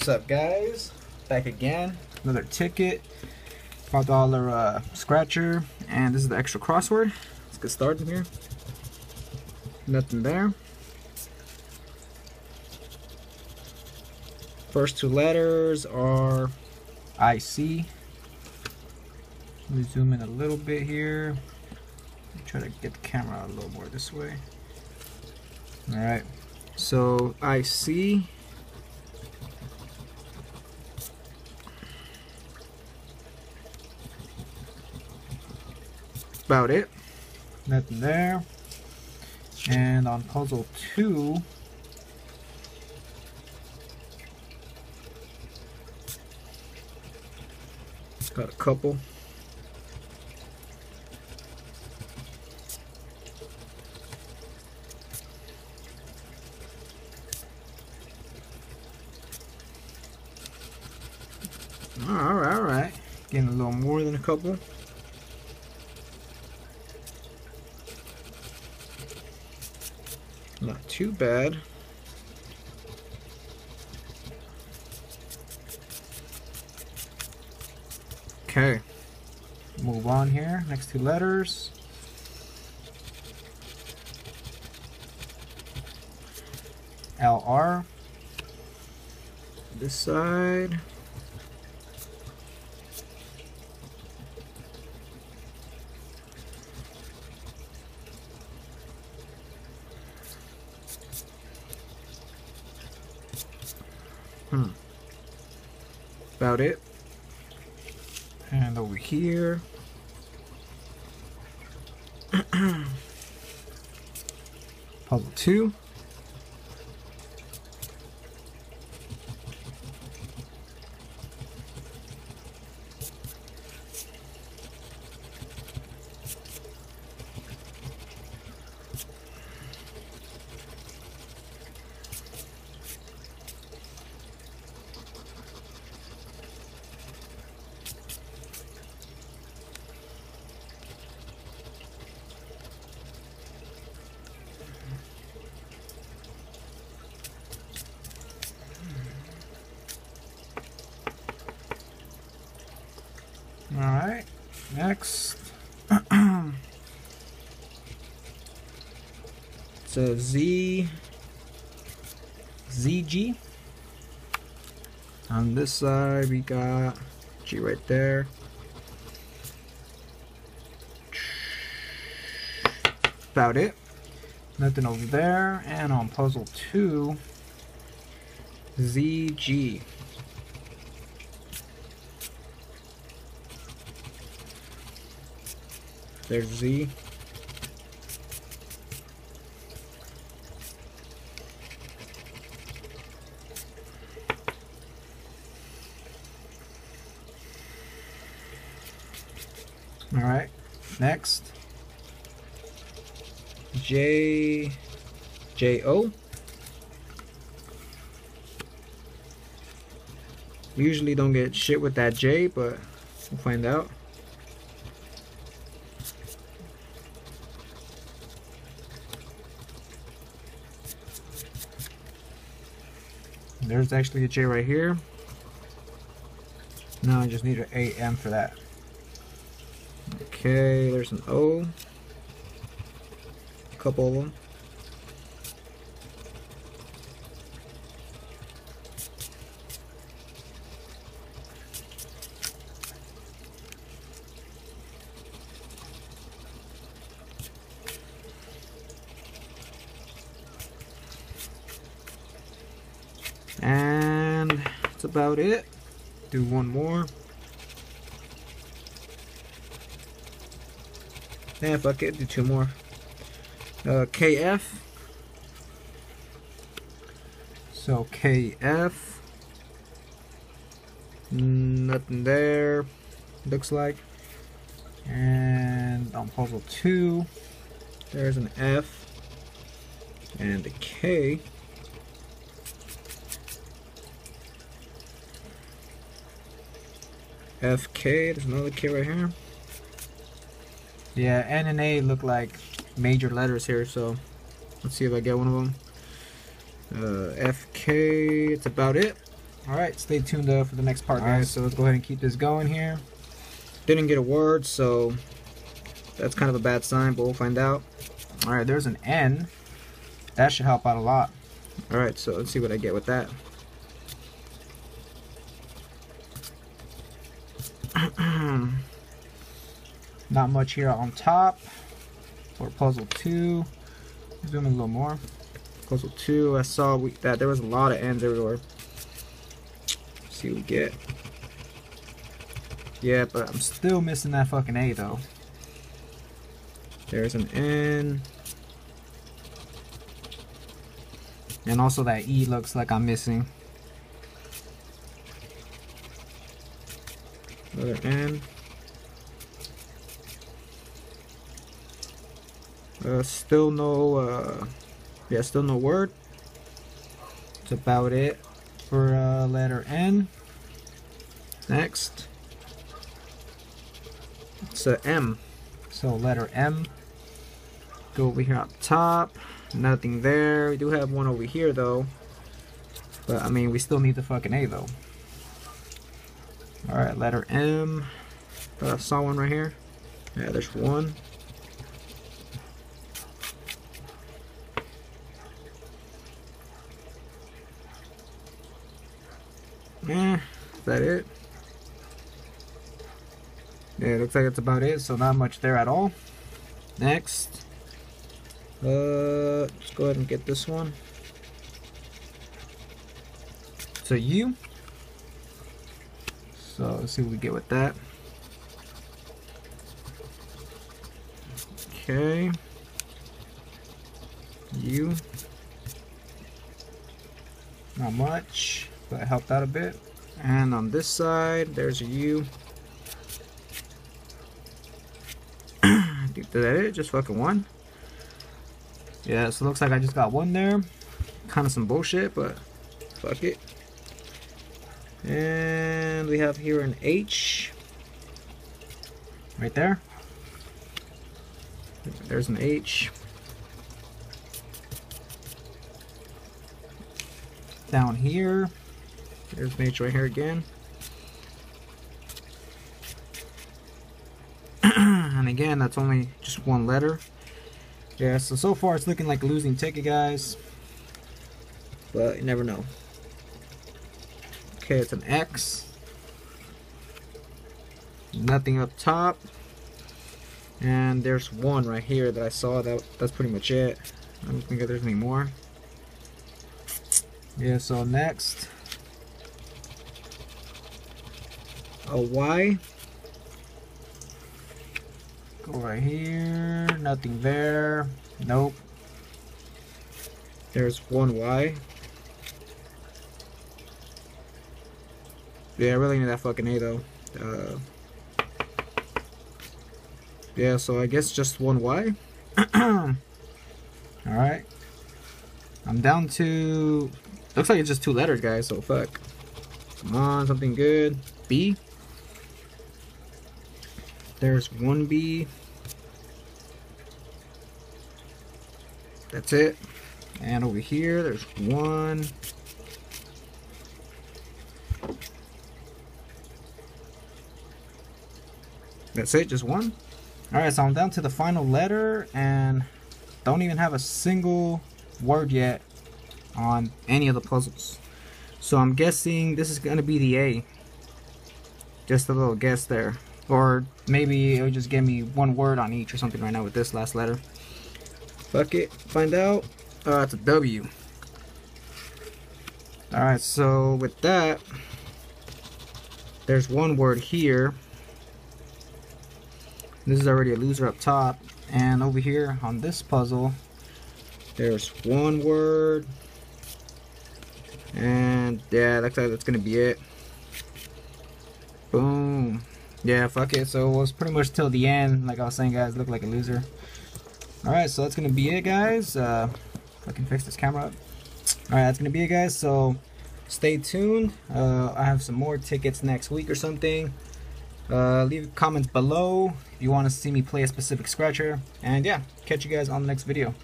What's up, guys? Back again. Another ticket. Five dollar uh, scratcher, and this is the extra crossword. Let's get started here. Nothing there. First two letters are IC. Let me zoom in a little bit here. Try to get the camera a little more this way. All right. So IC about it. Nothing there. And on puzzle two, got a couple. Alright, alright. Getting a little more than a couple. Not too bad. Okay. Move on here. Next two letters. LR. This side. Hmm. About it. And over here. Puzzle 2. Next. a Z, ZG. On this side, we got G right there. About it. Nothing over there. And on puzzle two, ZG. There's Z. All right, next. J, J O. Usually don't get shit with that J, but we'll find out. There's actually a J right here. Now I just need an AM for that. Okay, there's an O. A couple of them. And that's about it. Do one more. Yeah, fuck it, do two more. Uh, KF. So KF. Nothing there, looks like. And on puzzle two, there's an F and a K. FK, there's another K right here. Yeah, N and A look like major letters here, so let's see if I get one of them. Uh, FK, it's about it. Alright, stay tuned uh, for the next part, guys. so let's go ahead and keep this going here. Didn't get a word, so that's kind of a bad sign, but we'll find out. Alright, there's an N. That should help out a lot. Alright, so let's see what I get with that. Not much here on top for puzzle two. Zoom in a little more. Puzzle two, I saw we, that there was a lot of ends everywhere. Let's see what we get. Yeah, but I'm still missing that fucking A though. There's an N. And also that E looks like I'm missing. Another N. Uh, still no, uh, yeah, still no word. That's about it for uh, letter N. Next, it's a M. So letter M. Go over here up top. Nothing there. We do have one over here though. But I mean, we still need the fucking A though. Alright, letter M. I saw one right here. Yeah, there's one. Eh, is that it? Yeah, it looks like that's about it, so not much there at all. Next. Uh, let's go ahead and get this one. So you. So let's see what we get with that. Okay. You. Not much but helped out a bit. And on this side, there's a U. Is that it? Just fucking one? Yeah, so it looks like I just got one there. Kind of some bullshit, but fuck it. And we have here an H. Right there. There's an H. Down here, there's an H right here again. and again, that's only just one letter. Yeah, so so far it's looking like a losing ticket, guys. But you never know. Okay, it's an X. Nothing up top. And there's one right here that I saw. That That's pretty much it. I don't think there's any more. Yeah, so next a Y. Go right here. Nothing there. Nope. There's one Y. Yeah, I really need that fucking A though. Uh, yeah, so I guess just one Y. Alright. I'm down to... Looks like it's just two letters, guys, so fuck. Come on, something good. B. There's 1B. That's it. And over here, there's one. That's it, just one. Alright, so I'm down to the final letter and don't even have a single word yet on any of the puzzles. So I'm guessing this is going to be the A. Just a little guess there. Or maybe it'll just give me one word on each or something right now with this last letter. Fuck it, find out. Uh, it's a W. Alright, so with that, there's one word here. This is already a loser up top. And over here on this puzzle, there's one word. And yeah, looks like that's gonna be it. Boom. Yeah, fuck it. So it was pretty much till the end. Like I was saying, guys, look like a loser. Alright, so that's to be it, guys. Uh, I can fix this camera up. Alright, that's to be it, guys. So stay tuned. Uh, I have some more tickets next week or something. Uh, leave comments below if you want to see me play a specific scratcher. And yeah, catch you guys on the next video.